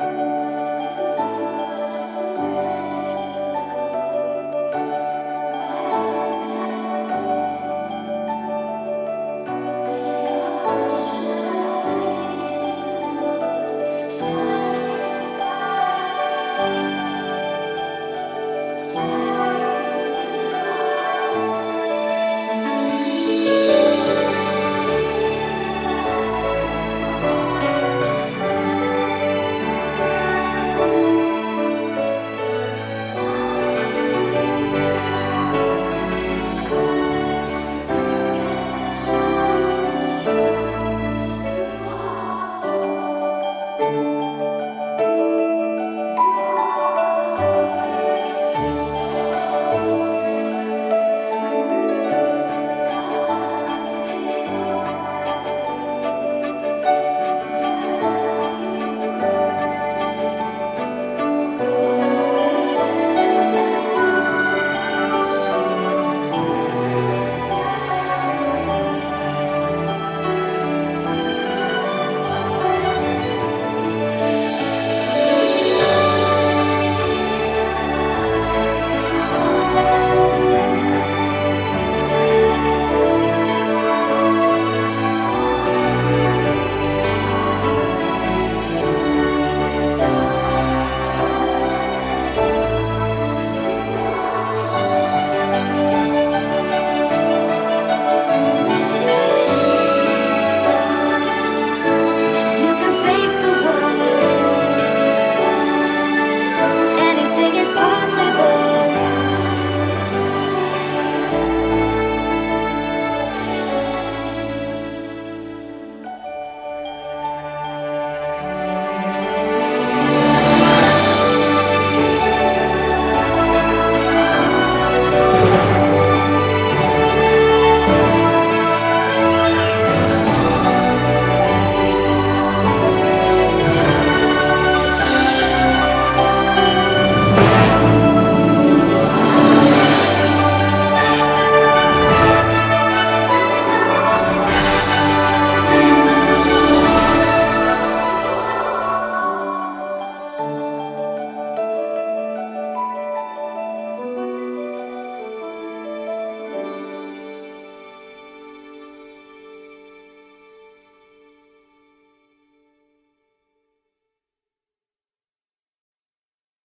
Música